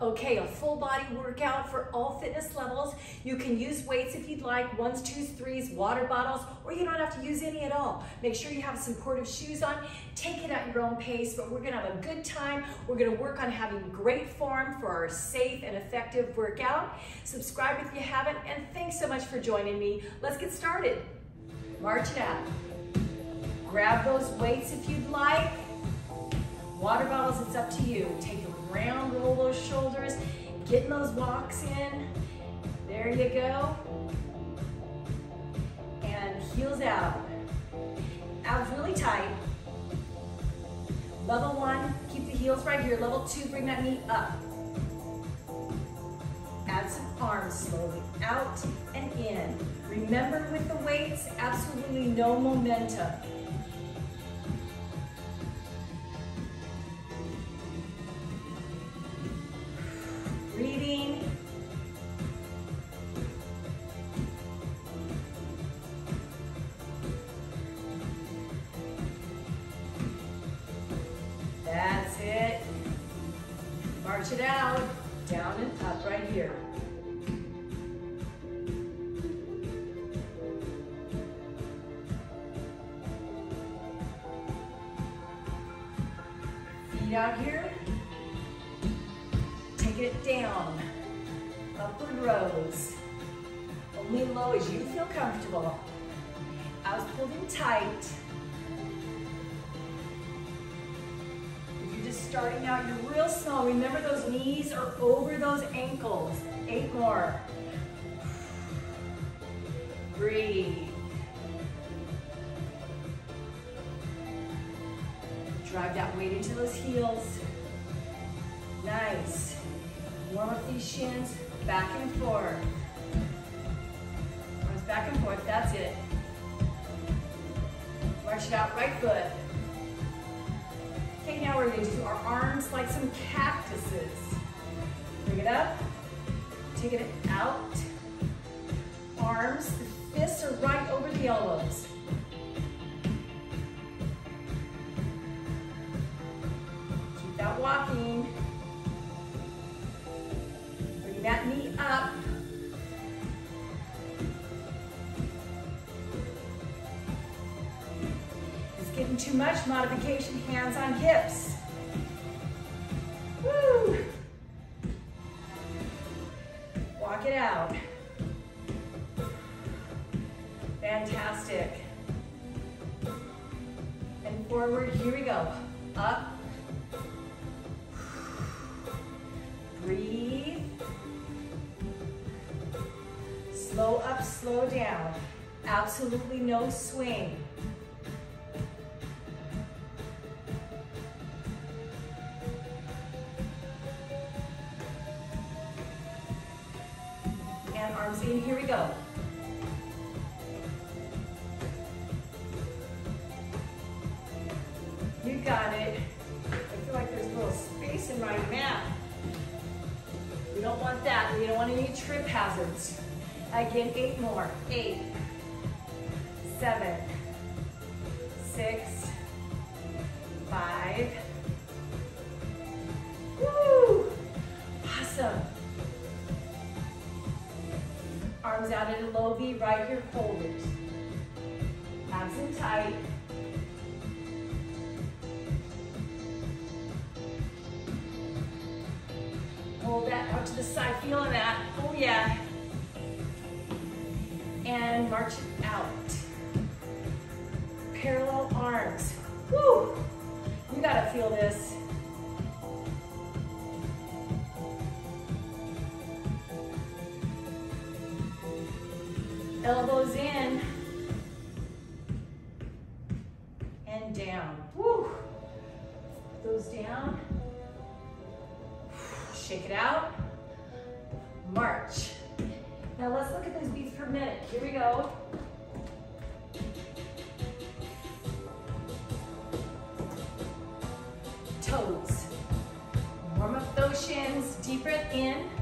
Okay, a full body workout for all fitness levels. You can use weights if you'd like, ones, twos, threes, water bottles, or you don't have to use any at all. Make sure you have supportive shoes on. Take it at your own pace, but we're gonna have a good time. We're gonna work on having great form for our safe and effective workout. Subscribe if you haven't, and thanks so much for joining me. Let's get started. March it out. Grab those weights if you'd like. Water bottles, it's up to you. Take round, roll those shoulders, getting those walks in. There you go. And heels out. Abs really tight. Level one, keep the heels right here. Level two, bring that knee up. Add some arms slowly out and in. Remember with the weights, absolutely no momentum. It out. Down and up right here. Feet out here. Take it down. Upward rows. Only low as you feel comfortable. Abs pulled in tight. Starting out, you're real small. Remember those knees are over those ankles. Eight more. Breathe. Drive that weight into those heels. Nice. Warm up these shins, back and forth. Arms back and forth, that's it. March it out, right foot. Okay, now we're gonna do our arms like some cactuses. Bring it up, taking it out. Arms, the fists are right over the elbows. Keep that walking. Bring that knee up. Too much modification, hands on hips. Woo! Walk it out. Fantastic. And forward, here we go. Up. Breathe. Slow up, slow down. Absolutely no swing. Arms in, here we go. You got it. I feel like there's a little space in my mat. We don't want that. We don't want any trip hazards. Again, eight more. Eight, seven, six, five. Woo! Awesome. Arms out at a low V, right here, hold it. Abs in tight. Hold that out to the side, feeling that. Oh yeah. And march it out. Parallel arms. Woo! You gotta feel this. Elbows in. And down. Woo! Those down. Shake it out. March. Now let's look at those beats per minute. Here we go. Toes. Warm up those shins. Deep breath in.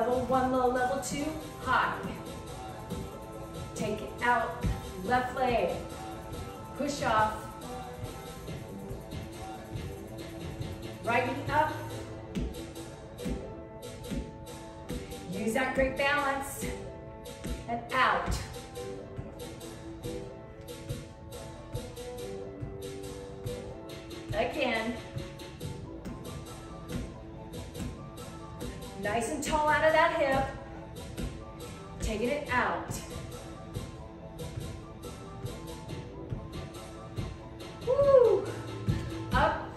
Level one low, level two high. Take it out. Left leg. push off. Right knee up. Use that great balance. And out. Again. Nice and tall out of that hip. Taking it out. Woo! Up.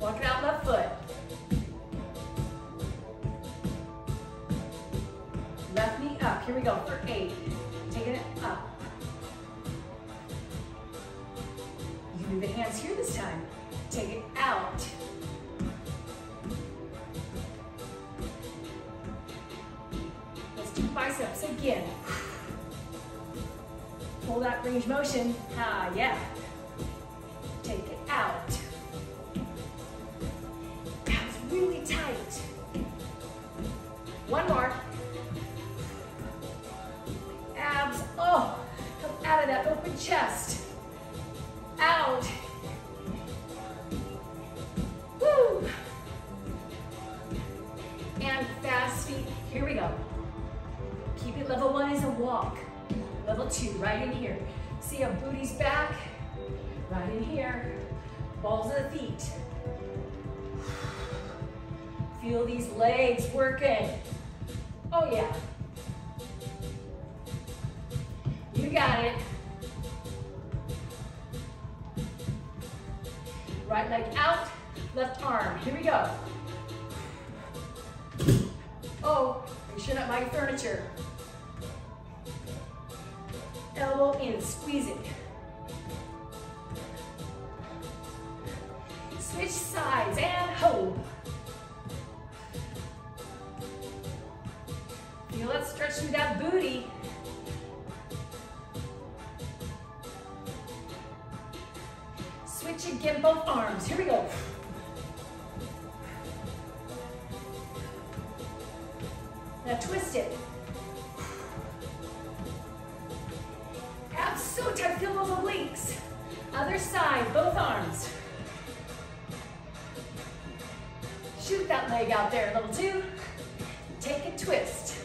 Walk it out left foot. Left knee up. Here we go for eight. Open chest. Out. Woo. And fast feet. Here we go. Keep it level one is a walk. Level two, right in here. See how booty's back? Right in here. Balls of the feet. Feel these legs working. Oh yeah. You got it. Left arm. Here we go. Oh, sure not my furniture. Elbow in, squeeze it. So feel those obliques. Other side, both arms. Shoot that leg out there, level two. Take a twist.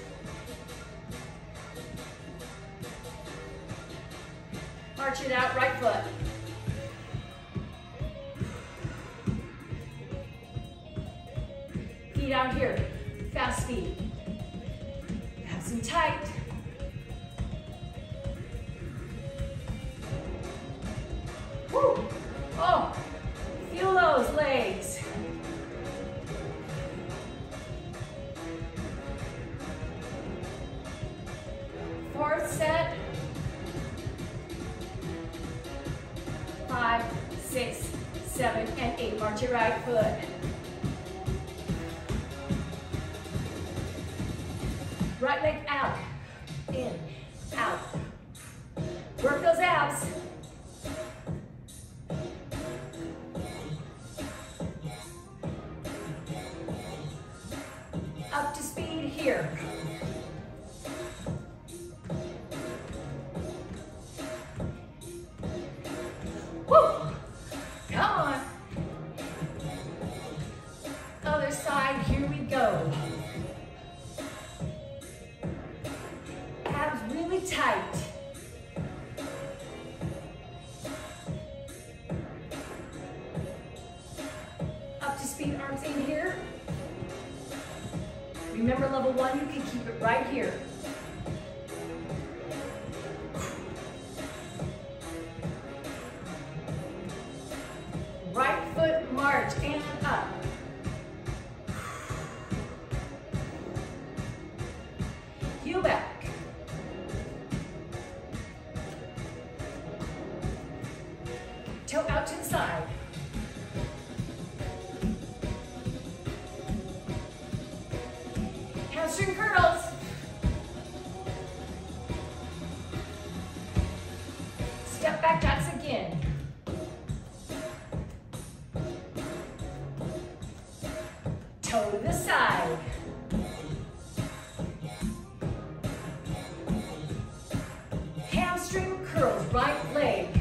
March it out, right foot. Your right foot. Curls, right leg.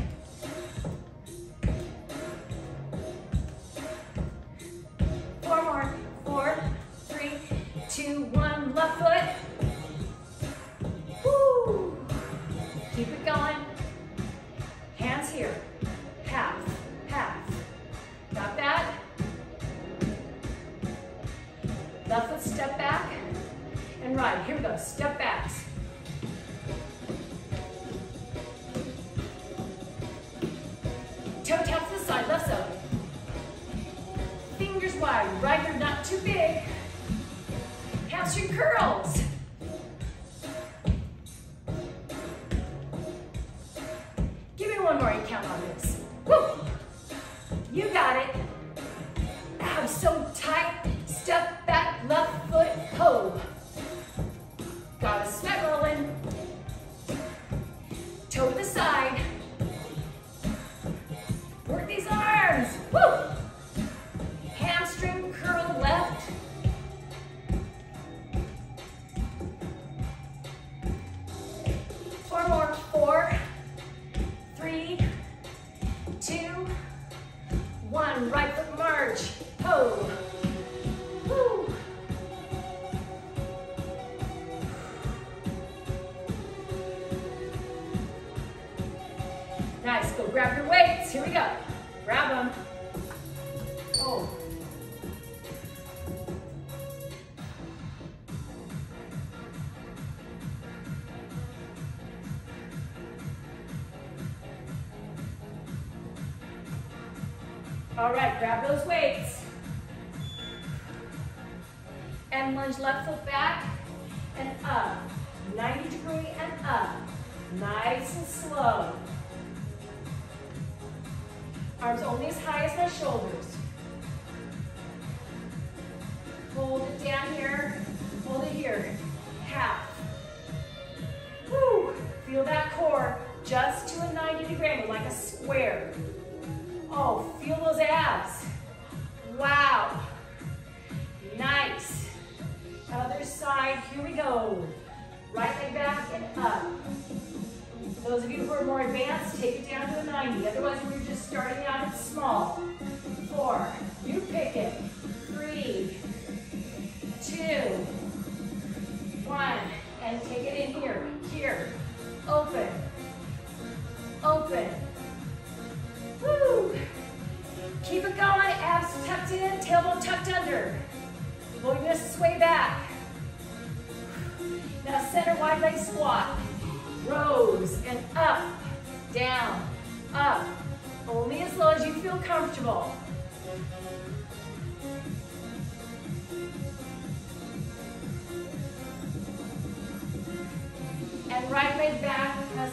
Wide, right here not too big. Hamstring curls. Give me one more, you count on this. Woo! You got it. Abs so tight. Step back, left foot, ho. Got a sweat rolling. Toe to the side. Work these arms. Ho. And lunge left foot back and up. 90 degree and up. Nice and slow. Arms only as high as my shoulders. Hold it down here, hold it here. Half. Woo! Feel that core just to a 90 degree angle, like a square. Oh, feel those abs. Wow. Other side, here we go. Right leg back and up. Those of you who are more advanced, take it down to a 90. Otherwise, we're just starting out, it's small. Four, you pick it. Three, two, one, and take it in here. Here, open, open. Woo! Keep it going, abs tucked in, tailbone tucked under. We're gonna sway back. Now center wide leg squat. Rows and up, down, up. Only as low as you feel comfortable. And right leg back, press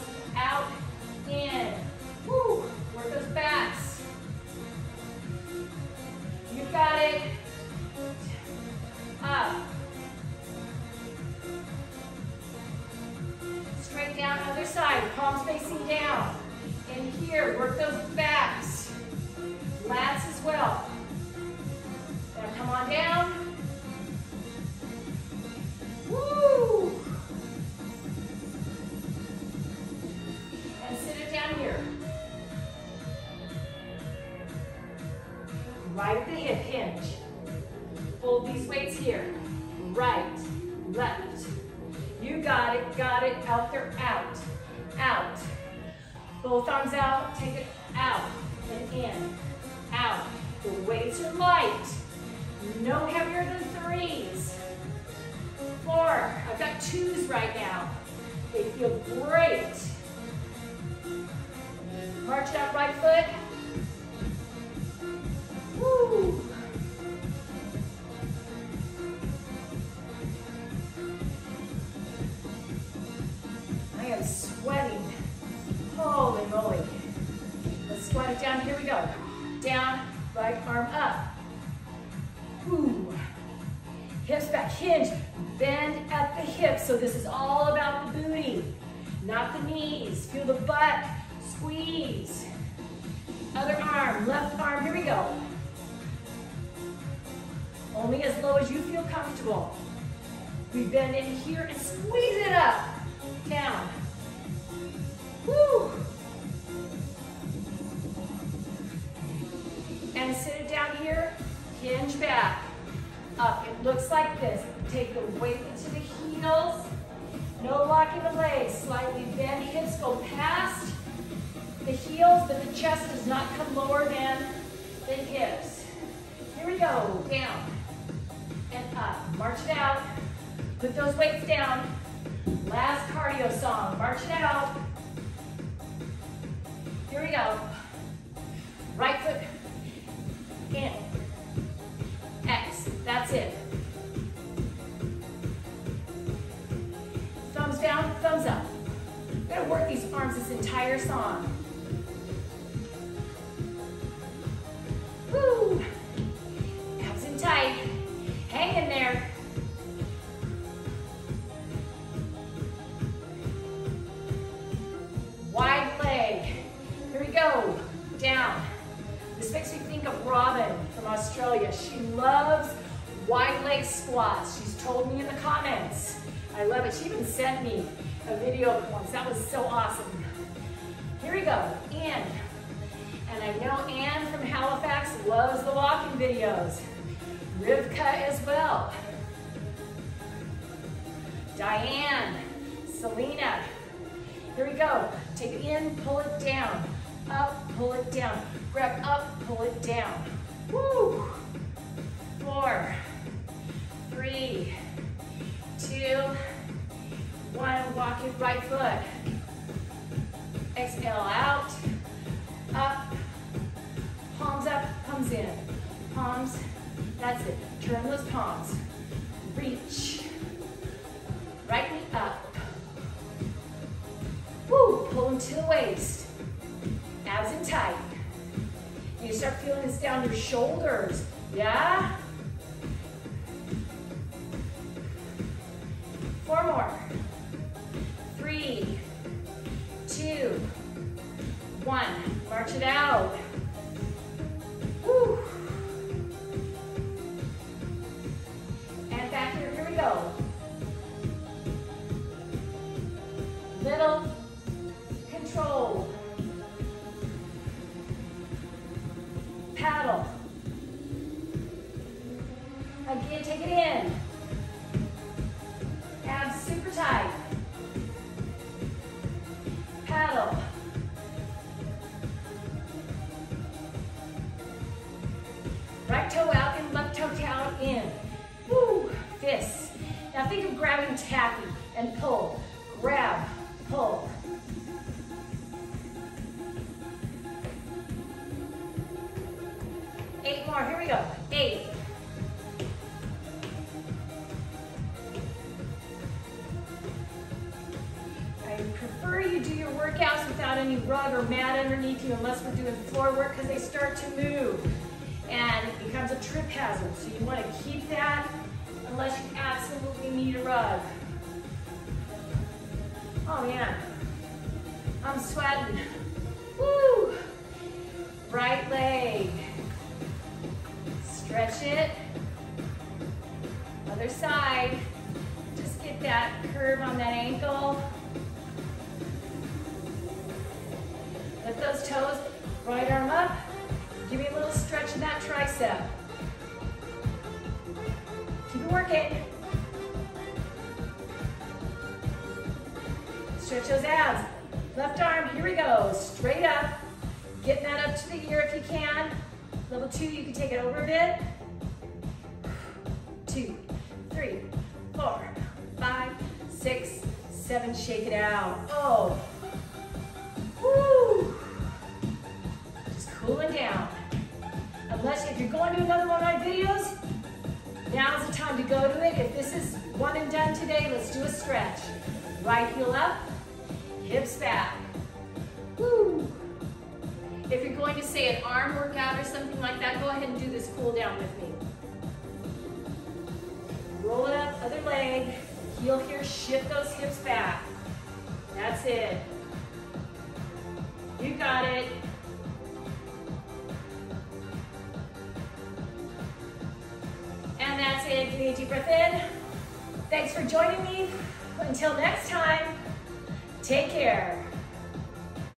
Right at the hip hinge. Hold these weights here. Right, left. You got it, got it. Out there, out, out. Both arms out, take it out and in, out. The weights are light. No heavier than threes. Four, I've got twos right now. They feel great. March that right foot. I am sweating. Holy moly. Let's squat it down. Here we go. Down, right arm up. Ooh. Hips back, hinge, bend at the hips. So this is all about the booty, not the knees. Feel the butt, squeeze. We bend in here and squeeze it up. Down. Woo. And sit it down here, hinge back. Up, it looks like this. Take the weight into the heels. No locking the legs, slightly bend hips, go past the heels, but the chest does not come lower than the hips. Here we go, down and up. March it out. Put those weights down. Last cardio song, march it out. Here we go. Right foot in. X, that's it. Thumbs down, thumbs up. We're gonna work these arms this entire song. Go. In. And I know Anne from Halifax loves the walking videos. Rivka as well. Diane, Selena. Here we go. Take it in, pull it down. Up, pull it down. Grab up, pull it down. Woo! Four, three, two, one. Walk it right foot. Exhale out, up, palms up, palms in. Palms, that's it. Turn those palms. Reach. Right knee up. Woo, pull them to the waist. Abs in tight. You start feeling this down your shoulders. Yeah? Paddle. Again, workouts without any rug or mat underneath you unless we're doing floor work because they start to move and it becomes a trip hazard. So you want to keep that unless you absolutely need a rug. Oh man, I'm sweating. Woo! Right leg. Stretch it. Other side. Just get that curve on that ankle. Up. Give me a little stretch in that tricep. Keep it working. Stretch those abs. Left arm, here we go. Straight up. Getting that up to the ear if you can. Level two, you can take it over a bit. Two, three, four, five, six, seven. Shake it out. Oh. Cooling down. Unless if you're going to another one of my videos, now's the time to go to it. If this is one and done today, let's do a stretch. Right heel up, hips back. Woo. If you're going to say an arm workout or something like that, go ahead and do this cool down with me. Roll it up, other leg, heel here, shift those hips back. That's it. You got it. And that's it. Me a deep breath in. Thanks for joining me. Until next time, take care.